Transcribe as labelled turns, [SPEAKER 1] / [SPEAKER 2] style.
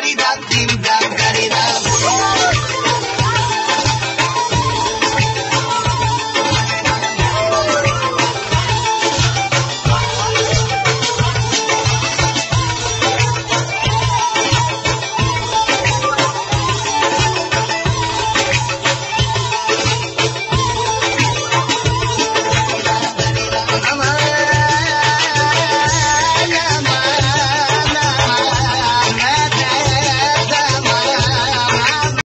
[SPEAKER 1] caridad